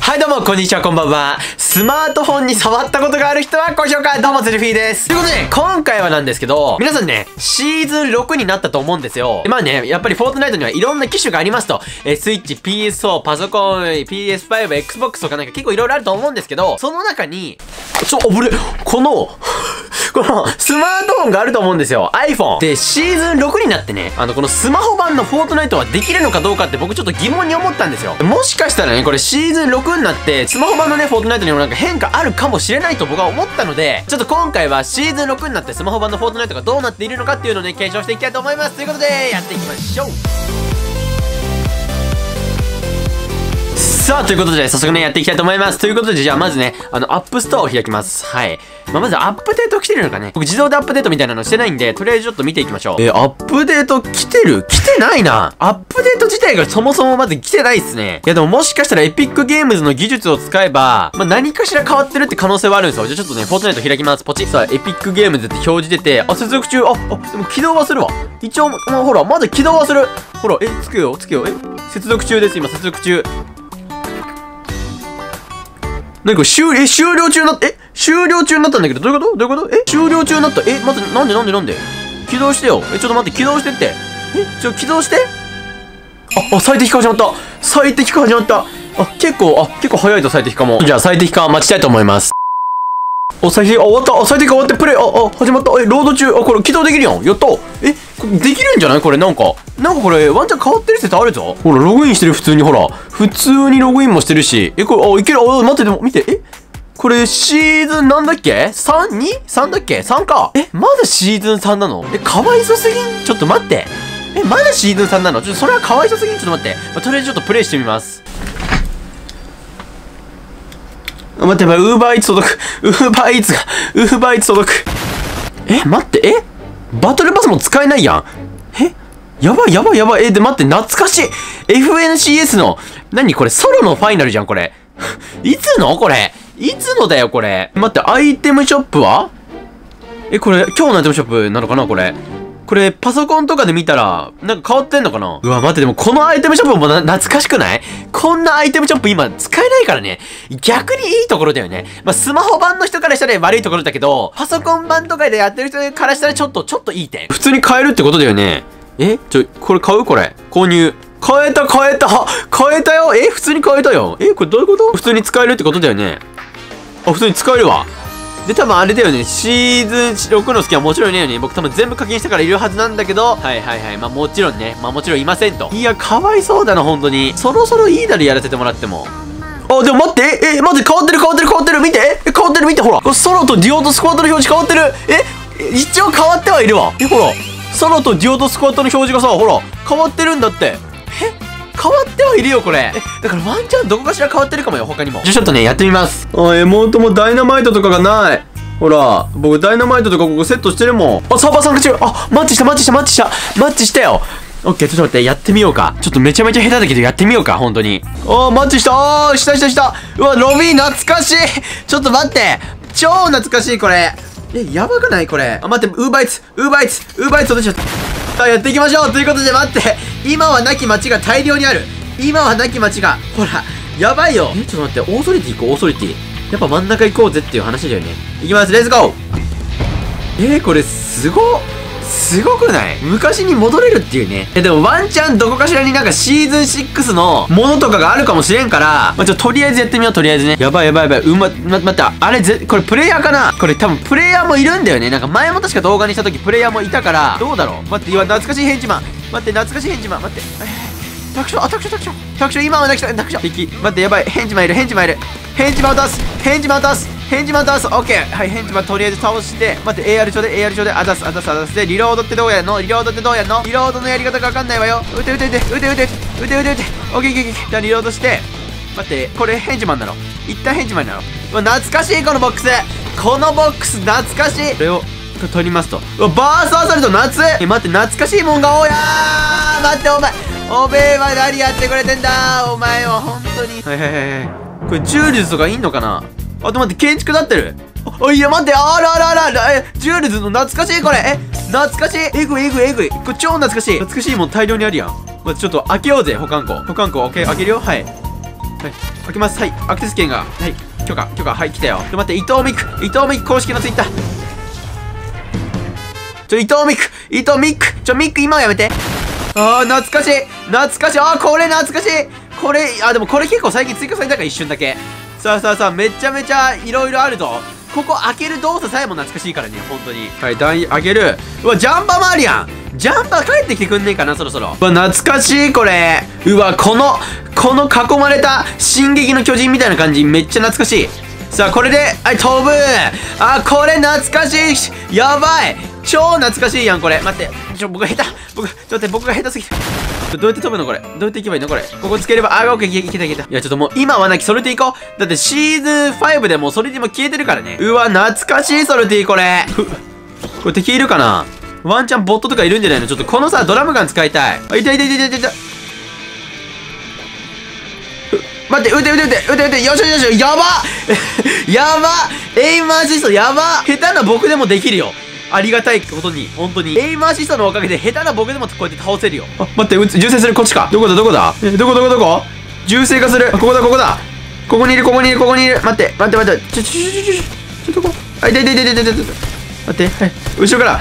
はいどうも、こんにちは、こんばんは。スマートフォンに触ったことがある人はご紹介。どうも、ゼルフィーです。ということで、今回はなんですけど、皆さんね、シーズン6になったと思うんですよ。まあね、やっぱりフォートナイトにはいろんな機種がありますと、えー、スイッチ、PS4、パソコン、PS5、Xbox とかなんか結構いろいろあると思うんですけど、その中に、ちょ、あぶれ、この、この、スマートフォンがあると思うんですよ。iPhone。で、シーズン6になってね、あの、このスマホ版のフォートナイトはできるのかどうかって僕ちょっと疑問に思ったんですよ。もしかしたらね、これシーズン6になって、スマホ版のね、フォートナイトにもなんか変化あるかもしれないと僕は思ったので、ちょっと今回はシーズン6になってスマホ版のフォートナイトがどうなっているのかっていうのをね、検証していきたいと思います。ということで、やっていきましょうさあ、ということで、早速ね、やっていきたいと思います。ということで、じゃあ、まずね、あの、 App Store を開きます。はい。まあ、まず、アップデート来てるのかね？僕、自動でアップデートみたいなのしてないんで、とりあえずちょっと見ていきましょう。えー、アップデート来てる？来てないな。アップデート自体がそもそもまず来てないっすね。いや、でももしかしたら、 Epic Games の技術を使えば、まあ、何かしら変わってるって可能性はあるんですよ。じゃあ、ちょっとね、 Fortnite 開きます。ポチッ。さあ、 Epic Games って表示出て、あ、接続中。あ、あ、でも起動はするわ。一応、まあ、ほら、まだ起動はする。ほら、え、つくよ、つくよ。え、接続中です。今、接続中。何これ終、え、終了中な、え、終了中になったんだけど、どういうこと？どういうこと？え、終了中になった？え、待って、なんでなんでなんで？起動してよ。え、ちょっと待って、起動してって。え、ちょ、起動して？あ、あ、最適化始まった。最適化始まった。あ、結構、あ、結構早いと最適化も。じゃあ最適化待ちたいと思います。お、最適、あ、終わった。最適化終わって、プレイ、あ、あ、始まった。え、ロード中。あ、これ起動できるやん。やったえ、できるんじゃない？これなんか。なんかこれ、ワンチャン変わってる説あるぞ。ほら、ログインしてる、普通に、ほら。普通にログインもしてるし。え、これ、あ、いける？あ、待って、でも、見て。えこれ、シーズンなんだっけ ?3?2?3 だっけ ?3 か。え、まだシーズン3なの？え、かわいそすぎん？ちょっと待って。え、まだシーズン3なの？ちょっとそれはかわいそすぎん？ちょっと待って。まあ、とりあえずちょっとプレイしてみます。あ、待って、ウーバーイーツ届く。ウーバーイーツが、ウーバーイーツ届く。え、待って、え？バトルパスも使えないやん。え？やばいやばいやばい。え、で待って、懐かしい。FNCS の、何これ、ソロのファイナルじゃん、これ。いつの？これ。いつのだよ、これ。待って、アイテムショップは？え、これ、今日のアイテムショップなのかなこれ。これ、パソコンとかで見たら、なんか変わってんのかな？うわ、待って、でもこのアイテムショップもな懐かしくない？こんなアイテムショップ今使えないからね。逆にいいところだよね。まあ、スマホ版の人からしたら悪いところだけど、パソコン版とかでやってる人からしたらちょっと、ちょっといい点。普通に買えるってことだよね。え？ちょ、これ買う？これ。購入。買えた、買えた買えたよ？え？普通に買えたよえ？これどういうこと？普通に使えるってことだよね。あ、普通に使えるわ。で、多分あれだよね、シーズン6の好きはもちろんいないよね。僕多分全部課金したからいるはずなんだけど、はいはいはい。まあもちろんね、まあもちろんいませんと。いや、かわいそうだな、本当に。そろそろいいだろ、やらせてもらっても。あ、でも待って、え、待って、変わってる変わってる変わってる見てえ、変わってる見て、ほら。ソロとデュオとスクワットの表示変わってるえ、一応変わってはいるわ。え、ほら。ソロとデュオとスクワットの表示がさ、ほら、変わってるんだって。え変わってはいるよ、これ。え、だからワンチャンどこかしら変わってるかもよ、他にも。じゃ、ちょっとね、やってみます。あ、エモートもダイナマイトとかがない。ほら、僕ダイナマイトとかここセットしてるもん。あ、サーバー参加中あ、マッチした、マッチした、マッチした、マッチしたよ。オッケー、ちょっと待って、やってみようか。ちょっとめちゃめちゃ下手だけどやってみようか、本当に。あー、マッチしたあー、したしたした。うわ、ロビー懐かしいちょっと待って超懐かしい、これ。え、やばくないこれ。あ、待って、ウーバイツ、ウーバイツ、ウーバイツ落としちゃった。さあ、やっていきましょう。ということで、待って。今はなき町が大量にある。今はなき町が、ほら、やばいよ。え、ちょっと待って、オーソリティ行こう、オーソリティ。やっぱ真ん中行こうぜっていう話だよね。行きます、レッツゴー。えー、これ、すごっ。すごくない？昔に戻れるっていうね。え、でもワンチャンどこかしらになんかシーズン6のものとかがあるかもしれんから、まあ、ちょ、とりあえずやってみよう、とりあえずね。やばいやばいやばい。うま、ま、待った。あれぜ、これプレイヤーかな？これ多分プレイヤーもいるんだよね。なんか前も確か動画にした時プレイヤーもいたから、どうだろう？待って、今懐かしい返事マン。待って、懐かしい返事マン。待って。えータクショあタクショタクショタクショ今はなきたタクション敵待ってやばい返事マンいる返事マンいる返事マンを倒す返事マンを倒す返事マン倒す。オッケーはい返事マンとりあえず倒して待って AR 上で AR 上であざすあざすあざす。でリロードってどうやんの？リロードってどうやんの？リロードのやり方がわかんないわよ。撃て撃て撃て撃て撃て撃て撃て撃て。オッケーオッケーオッケーじゃあリロードして待ってこれ返事マンなの一旦返事マンなのうわ懐かしいこのボックス。このボックス懐かしい。これを取りますと。うわバースアサルト夏。え待って懐かしいもんが多い。やー待ってお前。おめえは何やってくれてんだ。お前は本当に。はいはいはいはい。これ柔術とかいんのかな？あと待って建築なってるあいや待ってあらあらあらえ柔術の懐かしいこれえ懐かしいえぐいえぐいえぐいこれ超懐かしい懐かしいもん大量にあるやんまずちょっと開けようぜ保管庫保管庫オッケー開けるよ？はいはい開けます。はい。アクセス権が。はい。許可、許可。はい、来たよ。ちょ、待って、伊藤美久。伊藤美久公式のツイッター。ちょ、伊藤美久。伊藤美久。ちょ、ミック今はやめて。あー、懐かしい。懐かしい。あー、これ懐かしい。これ、あ、でもこれ結構最近追加されたから一瞬だけ。さあさあさあ、めちゃめちゃいろいろあるぞ。ここ開ける動作さえも懐かしいからね、本当に。はい、台開ける。うわ、ジャンパーもあるやん。ジャンパー帰ってきてくんねえかな、そろそろ。うわ、懐かしい、これ。うわ、この、この囲まれた、進撃の巨人みたいな感じ、めっちゃ懐かしい。さあ、これで、はい、飛ぶあ、これ懐かしいやばい超懐かしいやん、これ。待って。ちょ、僕が下手。僕、ちょっと待って、僕が下手すぎる。どうやって飛ぶのこれ？どうやって行けばいいのこれ？ここつければ、あ、オッケー、いけたいけた。いや、ちょっともう、今はなき、ソルティ行こう。だって、シーズン5でもうソルティも消えてるからね。うわ、懐かしい、ソルティ、これ。これ敵いるかな？ワンチャンボットとかいるんじゃないの？ちょっとこのさ、ドラムガン使いたい。あ、いたいたいたいたいたいた。待って、撃て撃て撃て撃て撃てよしよしよしやば やばエイムアシストやば下手な僕でもできるよありがたいことに、本当に。エイムアシストのおかげで下手な僕でもこうやって倒せるよ。あ、待って、う銃声する、こっちか。どこだ、どこだ？え、どこどこどこ？銃声がする？あ、ここだ、ここだ。ここにいる、ここにいる、ここにいる。待って、待って、待って。ちょ、ちょ、ちょ、ちょ、ちょ、ちょ、どこあ、いていていていていていて。待って、はい。後ろから。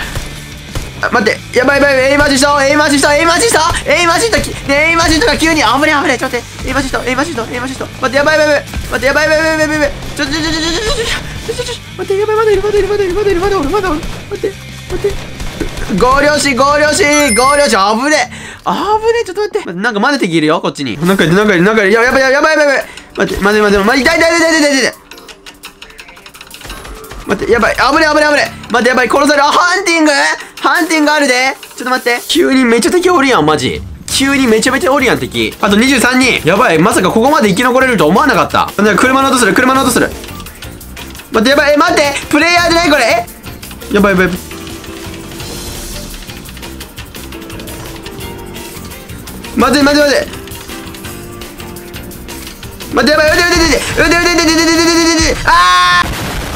あ、待って、やばいやばい、エイムアシスト、エイムアシスト、エイムアシスト、エイマジスト、エイマジストが急に、危ね危ねちょっと待って、エイマジスト、エイマジスト、エイマジスト、待って、やばいやばいやばい、待って、やばいやばいやばいやばいやばい、ちょちょちょちょちょちょちょちょちょちょ待って、やばい、まだいる、まだいる、まだいる、まだいる、まだおる、まだおる、待って。待って合量子合量子合量子あぶねあぶねちょっと待ってなんかまだ敵いるよこっちになんかいるなんかいるなんかいるやばいやばいやばいやばい待って待って待って待って痛い痛い痛い痛い痛い痛い待ってやばい危ね危ね危ね待ってやばい殺されるあハンティングハンティングあるでちょっと待って急にめちゃ敵おるやんマジ急にめちゃめちゃおるやん敵あと23人やばいまさかここまで生き残れると思わなかった車の音する車の音する待ってやばいえ待ってプレイヤーじゃないこれえ？やばいやばい。やばい待て待て待て待てやばい待て待て待て待て待て待て待て待て待て待てあ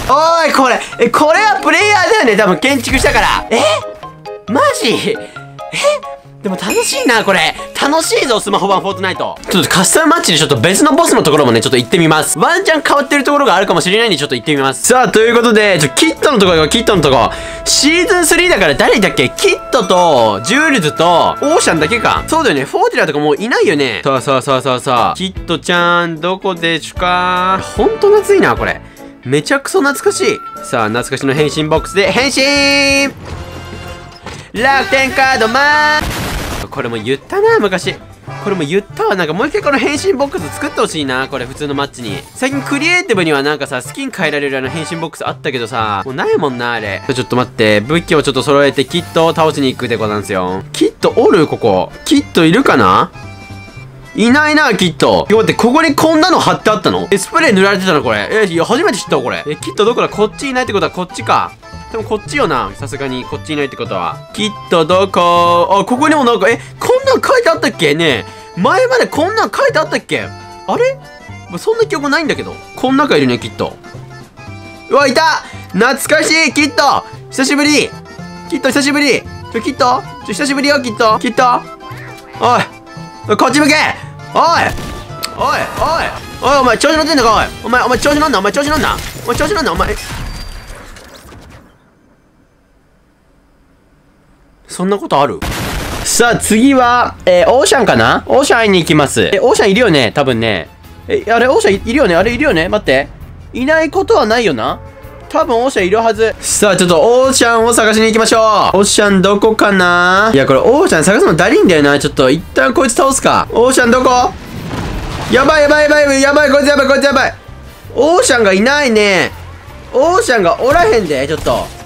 ーおいこれえこれはプレイヤーだよね多分建築したからえマジえでも楽しいな、これ。楽しいぞ、スマホ版 Fortnite。ちょっとカスタムマッチでちょっと別のボスのところもね、ちょっと行ってみます。ワンチャン変わってるところがあるかもしれないんで、ちょっと行ってみます。さあ、ということで、ちょ、キットのところキットのとこ。シーズン3だから誰だっけ？キットと、ジュールズと、オーシャンだけか。そうだよね、フォーティラとかもういないよね。さあさあさあさあさあ。キットちゃん、どこでしゅか？ほんと懐いな、これ。めちゃくそ懐かしい。さあ、懐かしの変身ボックスで変身楽天カードマーこれも言ったな、昔。これも言ったわ。なんかもう一回この変身ボックス作ってほしいな。これ普通のマッチに。最近クリエイティブにはなんかさ、スキン変えられるあの変身ボックスあったけどさ、もうないもんな、あれ。ちょっと待って。武器をちょっと揃えてキットを倒しに行くってことなんすよ。キットおる？ここ。キットいるかな？いないな、キット。待って、ここにこんなの貼ってあったの？え、スプレー塗られてたのこれ。え、いや、初めて知ったわ、これ。え、キットどこだ？こっちいないってことはこっちか。でもこっちよな。さすがにこっちいないってことは。きっとどこ？あ、ここにもなんか、え、こんなん書いてあったっけ？ね前までこんなん書いてあったっけ？あれ？そんな記憶ないんだけど。こん中いるね、きっと。うわ、いた！懐かしい！キット久しぶり！キット久しぶり！ちょ、キットちょ、久しぶりよ、キットキットおい。こっち向け！おい！おい！おい！おいお前調子乗ってんのか？おい。お前お前調子乗んな？お前調子乗んな？お前調子乗んな？お前そんなことある？さあ、次は、えー、オーシャンかな？オーシャン会いに行きます。え、オーシャンいるよね？多分ね。え、あれ、オーシャンいるよね？あれいるよね？待って。いないことはないよな？多分オーシャンいるはず。さあ、ちょっとオーシャンを探しに行きましょう。オーシャンどこかな？いや、これオーシャン探すのだりんだよな。ちょっと一旦こいつ倒すか。オーシャンどこ？やばいやばいやばいやばい、こいつやばい、こいつやばい。オーシャンがいないね。オーシャンがおらへんで、ちょっと。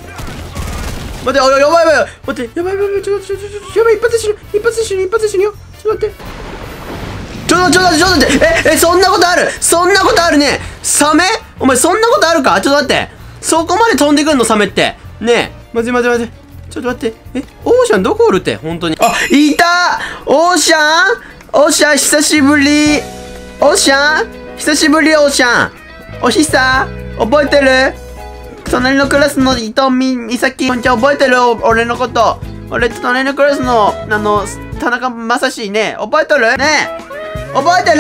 待って、あ、やばいやばい待って、やばいやばい、ちょっと、ちょっと、ちょっと、やばい、一発で死ぬ、一発で死ぬ、一発で死ぬよ。ちょっと待って。ちょっと、ちょっと、ちょっと待って、え、え、そんなことあるそんなことあるねサメ？お前、そんなことあるか？ちょっと待って。そこまで飛んでくんの、サメって。ねえ。待って待って待って。ちょっと待って。え、オーシャンどこおるって？本当に。あ、いたオーシャン？オーシャン、久しぶりオーシャン？久しぶり、オーシャンおひさ？覚えてる？隣のクラスの伊藤美咲、こんちゃん覚えてる？俺のこと。俺、隣のクラスの、あの、田中正史ね、覚えとる？ねえ。覚えてる？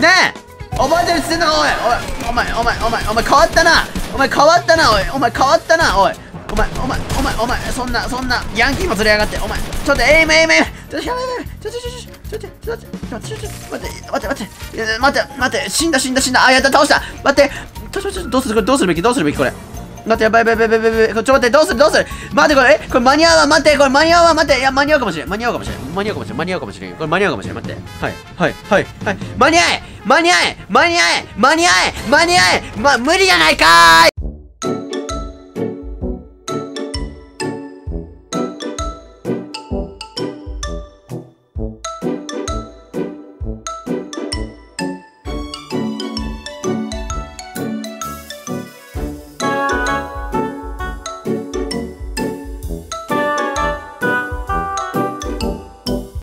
ねえ。覚えてるっつってんのおい。おいお前お前お前お前変わったな。お前変わったなおい。お前変わったなおい。お前お前お前お前そんなそんなヤンキーも連れやがって。お前ちょっとエイムエイムエイム。ちょっとやばいやばいちょちょちょちょちょちょちょちょちょ待って待って待って待って待って死んだ死んだ死んだあやった倒した待ってちょちょちょどうするこれどうするべきどうするべきこれ待ってやばいやばいやばいやばいやばいちょ待ってどうするどうする待ってこれえこれ間に合うわ待ってこれ間に合うわ待っていや間に合うかもしれん間に合うかもしれん間に合うかもしれん間に合うかもしれんこれ間に合うかもしれん待ってはいはいはいはい間に合え間に合え間に合え間に合え間に合えま無理じゃないかーい